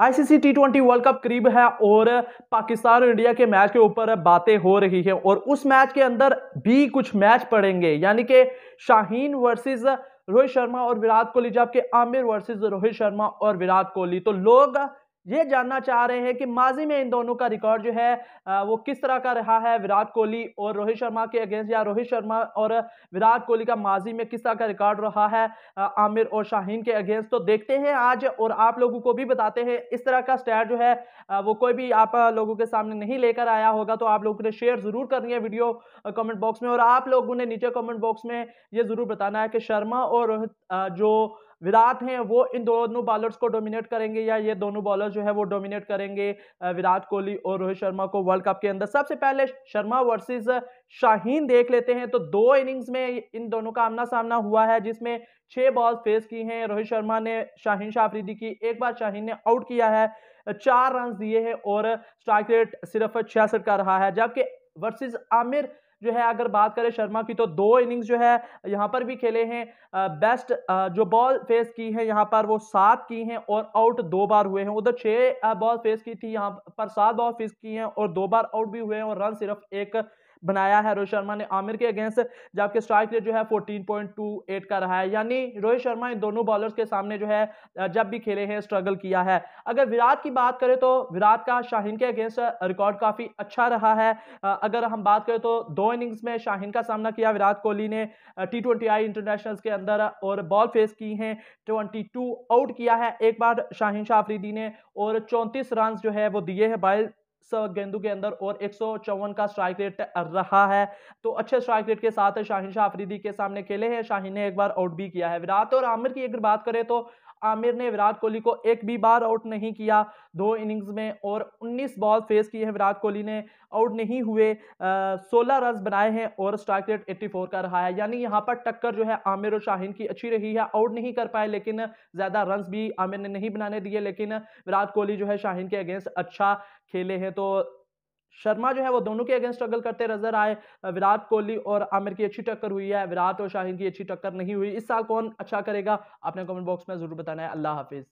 ICC T twenty world cup करीब है और पाकिस्तान और इंडिया के मैच के ऊपर बातें हो रही है और उस मैच के अंदर भी कुछ मैच पड़ेंगे। यानी कि शाहीन वर्सेस रोहित शर्मा और विराट कोहली, जबकि आमिर वर्सेस रोहित शर्मा और विराट कोहली। तो लोग ये जानना चाह रहे हैं कि माजी में इन दोनों का रिकॉर्ड जो है वो किस तरह का रहा है? विराट कोहली और रोहित शर्मा के अगेंस्ट या रोहित शर्मा और विराट कोहली का माजी में किस तरह का रिकॉर्ड रहा है आमिर और शाहीन के अगेंस्ट तो देखते हैं आज और आप लोगों को भी बताते हैं इस तरह का स्टैट जो है वो कोई भी आप लोगों के सामने नहीं लेकर आया होगा तो आप लोगों ने शेयर ज़रूर करनी है वीडियो कमेंट बॉक्स में और आप लोगों ने नीचे कमेंट बॉक्स में ये ज़रूर बताना है कि शर्मा और रोहित जो विराट हैं, वो इन दोनों बॉलर्स को डोमिनेट करेंगे या ये दोनों बॉलर जो है वो डोमिनेट करेंगे विराट कोहली और रोहित शर्मा को वर्ल्ड कप के अंदर। सबसे पहले शर्मा वर्सेस शाहीन देख लेते हैं तो दो इनिंग्स में इन दोनों का आमना सामना हुआ है, जिसमें छह बॉल फेस की हैं। रोहित शर्मा ने शाहीन शाफरीदी की, एक बार शाहीन ने आउट किया है, चार रन दिए हैं और स्ट्राइक रेट सिर्फ़ छियासठ का रहा है, जबकि वर्सेस आमिर जो है, अगर बात करें शर्मा की तो दो इनिंग्स जो है, यहाँ पर भी खेले हैं। बेस्ट जो बॉल फेस की है, यहाँ पर वो सात की हैं और आउट दो बार हुए हैं। उधर छह बॉल फेस की थी यहाँ पर, सात बॉल फेस की हैं और दो बार आउट भी हुए हैं और रन सिर्फ़ एक बनाया है रोहित शर्मा ने आमिर के अगेंस्ट जबकि स्ट्राइक रेट जो है 14.28 का रहा है। यानी रोहित शर्मा इन दोनों बॉलर्स के सामने जो है जब भी खेले हैं स्ट्रगल किया है। अगर विराट की बात करें तो विराट का शाहीन के अगेंस्ट रिकॉर्ड काफ़ी अच्छा रहा है। अगर हम बात करें तो दो इनिंग्स में शाहीन का सामना किया। विराट कोहली ने टी ट्वेंटी आई इंटरनेशनल के अंदर और बॉल फेस की हैं ट्वेंटी टू आउट किया है। एक बार शाहीन शाह ने और चौंतीस रन जो है वो दिए हैं बाईस गेंदों के अंदर और एक सौ चौवन का स्ट्राइक रेट रहा है। तो अच्छे स्ट्राइक रेट के साथ शाहिन शाह अफरीदी के सामने खेले हैं। शाहिन ने एक बार आउट भी किया है। विराट और आमिर की अगर बात करें तो आमिर ने विराट कोहली को एक भी बार आउट नहीं किया दो इनिंग्स में, और 19 बॉल फेस किए हैं विराट कोहली ने। आउट नहीं हुए सोलह रन बनाए हैं और स्ट्राइक रेट 84 का रहा है। यानी यहाँ पर टक्कर जो है आमिर और शाहीन की अच्छी रही है। आउट नहीं कर पाए, लेकिन ज़्यादा रन भी आमिर ने नहीं बनाने दिए। लेकिन विराट कोहली जो है शाहीन के अगेंस्ट अच्छा खेले हैं। तो शर्मा जो है वो दोनों के अगेंस्ट स्ट्रगल करते नज़र आए। विराट कोहली और आमिर की अच्छी टक्कर हुई है। विराट और शाहिन की अच्छी टक्कर नहीं हुई। इस साल कौन अच्छा करेगा? आपने कमेंट बॉक्स में ज़रूर बताना है। अल्लाह हाफिज़।